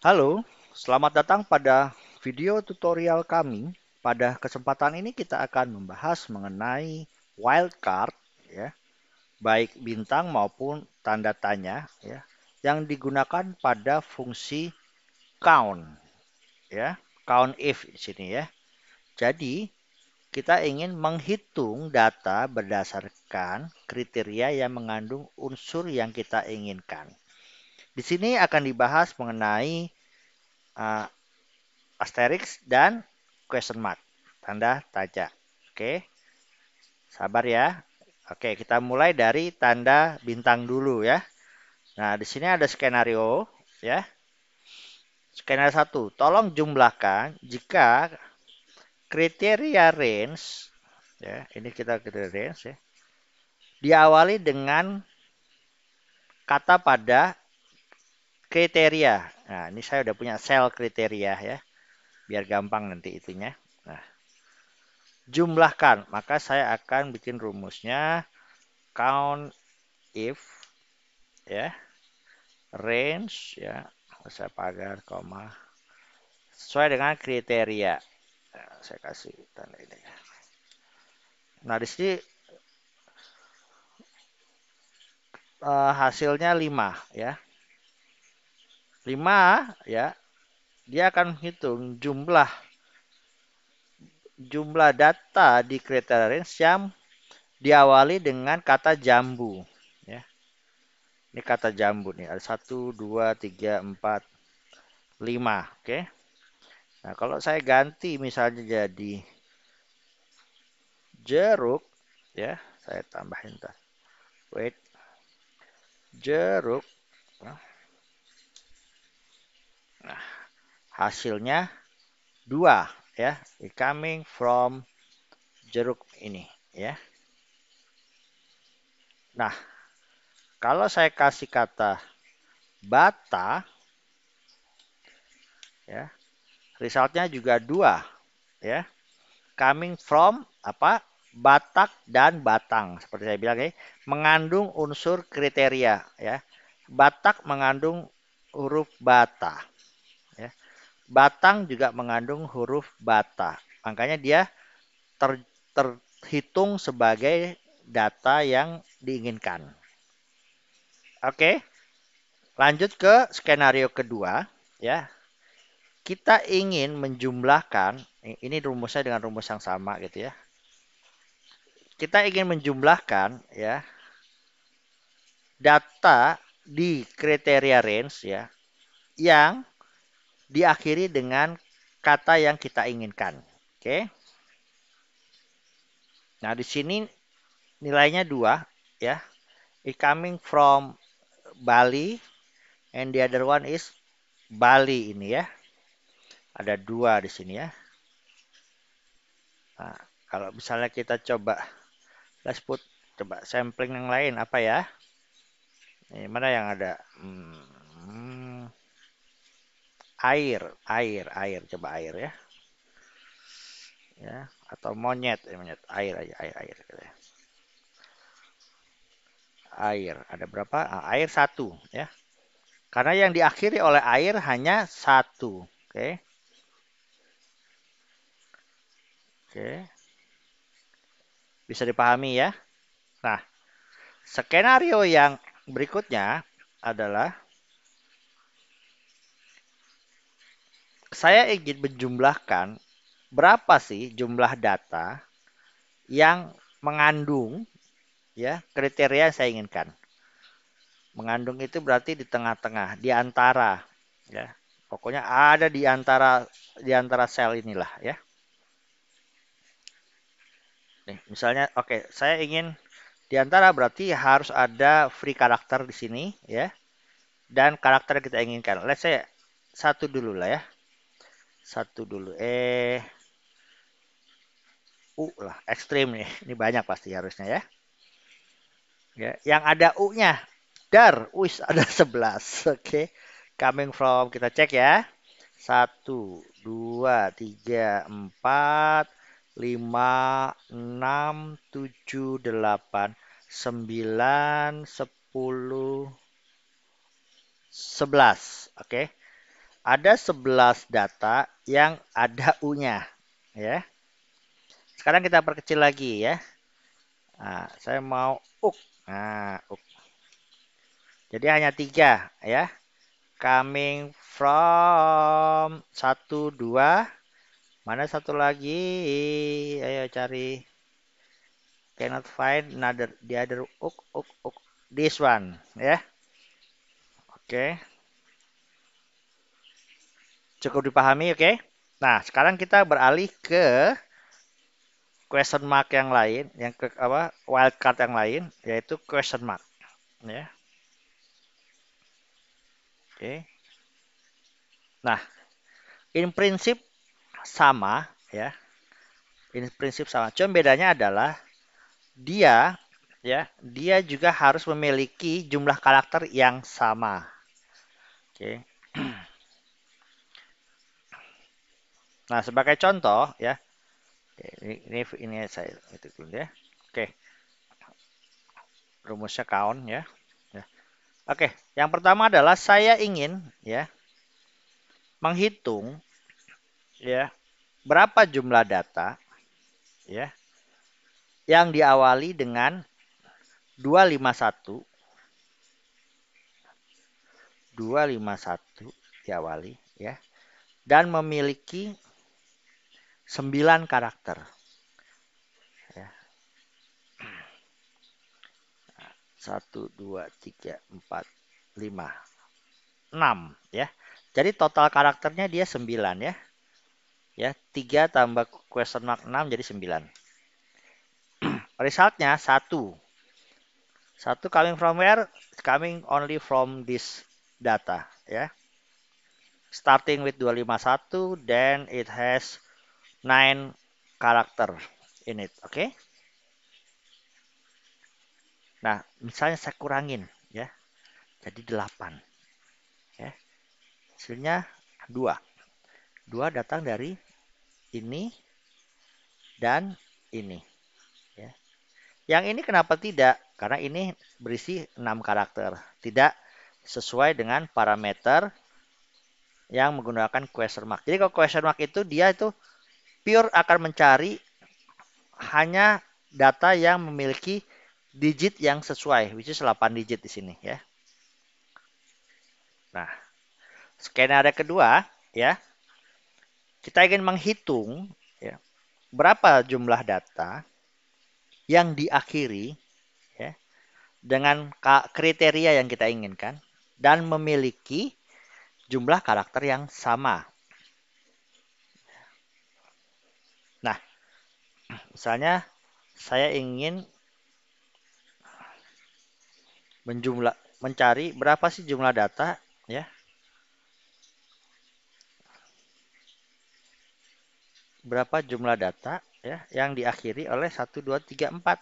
Halo, selamat datang pada video tutorial kami. Pada kesempatan ini kita akan membahas mengenai wildcard ya, baik bintang maupun tanda tanya ya, yang digunakan pada fungsi count ya, count if di sini ya. Jadi kita ingin menghitung data berdasarkan kriteria yang mengandung unsur yang kita inginkan. Di sini akan dibahas mengenai uh, asterisk dan question mark, tanda tanya. Oke, sabar ya. Oke, kita mulai dari tanda bintang dulu ya. Nah, di sini ada skenario ya. Skenario satu, tolong jumlahkan jika kriteria range ya, ini kita kriteria range ya. Diawali dengan kata pada kriteria. Nah, ini saya udah punya sel kriteria ya. Biar gampang nanti itunya. Nah, jumlahkan. Maka saya akan bikin rumusnya count if ya range ya saya pagar koma sesuai dengan kriteria nah, saya kasih tanda ini nah di sini uh, hasilnya 5 ya 5 ya. Dia akan hitung jumlah jumlah data di kriteria range yang diawali dengan kata jambu ya. Ini kata jambu nih. Ada satu dua tiga empat lima oke. Nah kalau saya ganti misalnya jadi jeruk ya. Saya tambahin tar wait. Jeruk nah, Nah, hasilnya dua ya, coming from jeruk ini ya. Nah, kalau saya kasih kata bata ya, resultnya juga dua ya. Coming from apa? Batak dan batang seperti saya bilang ya, mengandung unsur kriteria ya. Batak mengandung huruf bata Batang juga mengandung huruf bata. Makanya dia ter, terhitung sebagai data yang diinginkan. Oke. Lanjut ke skenario kedua ya. Kita ingin menjumlahkan ini rumusnya dengan rumus yang sama gitu ya. Kita ingin menjumlahkan ya data di kriteria range ya yang diakhiri dengan kata yang kita inginkan. Oke. Nah, di sini nilainya dua ya. It coming from Bali and the other one is Bali ini ya. Ada dua di sini ya. Nah, kalau misalnya kita coba let's put coba sampling yang lain apa ya? Ini mana yang ada? Hmm, air, air, air, coba air ya. Ya, atau monyet, ya, monyet, air aja, air, air ya. Air, ada berapa? Ah, air satu ya. Karena yang diakhiri oleh air hanya satu, oke. Oke. Bisa dipahami ya. Nah, skenario yang berikutnya adalah saya ingin menjumlahkan berapa sih jumlah data yang mengandung ya kriteria yang saya inginkan. Mengandung itu berarti di tengah-tengah, di antara ya. Pokoknya ada di antara di antara sel inilah ya. Nih, misalnya oke, okay, saya ingin di antara berarti harus ada free karakter di sini ya. Dan karakter yang kita inginkan. Let's say satu dulu lah ya satu dulu. Eh. U lah ekstrim nih. Ini banyak pasti harusnya ya. Ya yang ada u nya dar wis ada 11 oke. Okay. coming from kita cek ya. Satu dua tiga empat lima enam tujuh delapan sembilan sepuluh sebelas. Oke. okay ada 11 data yang ada U-nya. Ya. Sekarang kita perkecil lagi ya. Nah, saya mau UK. Nah, UK. Jadi hanya tiga ya. Coming from satu dua. Mana satu lagi? Ayo cari. Cannot find another the other uk uk uk. This one ya. Oke. Okay. Cukup dipahami oke? Okay? Nah, sekarang kita beralih ke question mark yang lain, yang ke apa wildcard yang lain, yaitu question mark, ya. Oke. Nah, in prinsip sama, ya. In prinsip sama. Cuma bedanya adalah dia, ya, dia juga harus memiliki jumlah karakter yang sama. Oke. Nah, sebagai contoh, ya, ini ini, ini saya itu dulu ya. Oke. Rumusnya count ya. ya. Oke yang pertama adalah saya ingin ya menghitung ya berapa jumlah data ya yang diawali dengan 251 251 diawali ya dan memiliki 9 karakter. Ya. 1, 2, 3, 4, 5, 6 ya. Jadi total karakternya dia 9 ya. Ya, 3 tambah question mark 6 jadi 9. Resultnya 1. 1 coming from where? Coming only from this data ya. Starting with 251 then it has nine karakter in it. Oke. Okay? Nah, misalnya saya kurangin ya. Jadi 8. Ya. Hasilnya 2. 2 datang dari ini dan ini. Ya. Yang ini kenapa tidak? Karena ini berisi 6 karakter. Tidak sesuai dengan parameter yang menggunakan question mark. Jadi kalau question mark itu dia itu Pure akan mencari hanya data yang memiliki digit yang sesuai, which is 8 digit di sini ya. Nah, skenario kedua ya, kita ingin menghitung ya, berapa jumlah data yang diakhiri ya, dengan kriteria yang kita inginkan dan memiliki jumlah karakter yang sama. Misalnya saya ingin menjumlah mencari berapa sih jumlah data ya. Berapa jumlah data ya yang diakhiri oleh 1 2 3 4.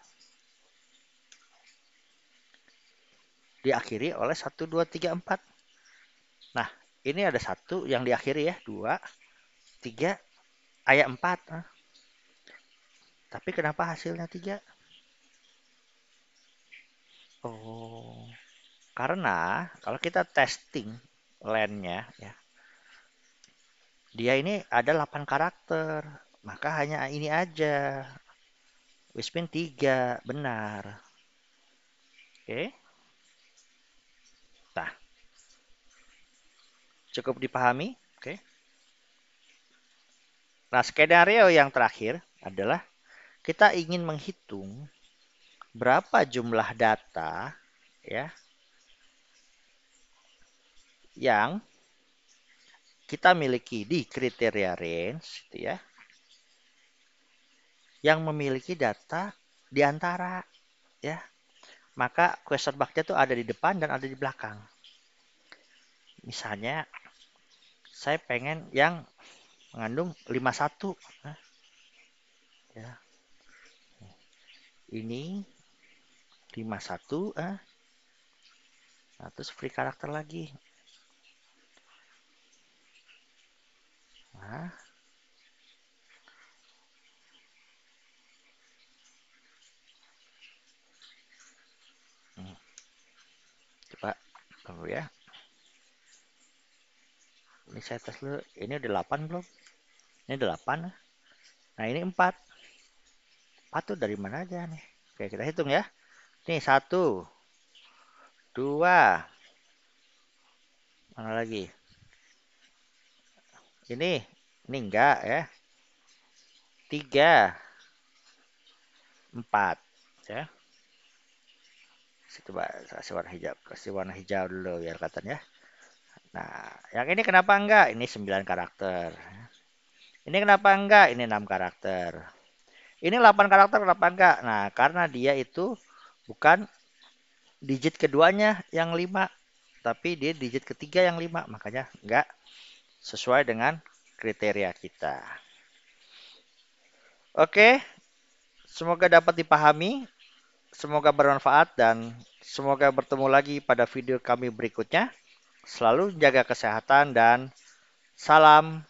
Diakhiri oleh 1 2 3 4. Nah, ini ada satu yang diakhiri ya, 2 3 ayat 4. Tapi kenapa hasilnya tiga? Oh, karena kalau kita testing landnya ya, dia ini ada 8 karakter, maka hanya ini aja. Wispin 3, benar. Oke. Nah, cukup dipahami? Oke. Nah, skenario yang terakhir adalah kita ingin menghitung berapa jumlah data ya yang kita miliki di kriteria range gitu ya yang memiliki data di antara ya. Maka question mark-nya itu ada di depan dan ada di belakang. Misalnya saya pengen yang mengandung 51 ya ini 51 ah nah, terus free karakter lagi nah hmm. coba tunggu ya Ini saya tes dulu. Ini udah 8 belum? Ini udah 8. Nah, ini 4. 4 tuh dari mana aja nih? Oke, kita hitung ya. Ini 1. 2. Mana lagi? Ini. Ini enggak ya. 3. 4. Ya. Coba kasih warna hijau. Kasih warna hijau dulu biar kelihatan ya. Nah, yang ini kenapa enggak? Ini 9 karakter. Ini kenapa enggak? Ini 6 karakter. Ini 8 karakter kenapa enggak? Nah, karena dia itu bukan digit keduanya yang 5, tapi dia digit ketiga yang 5, makanya enggak sesuai dengan kriteria kita. Oke, semoga dapat dipahami, semoga bermanfaat dan semoga bertemu lagi pada video kami berikutnya. Selalu jaga kesehatan dan salam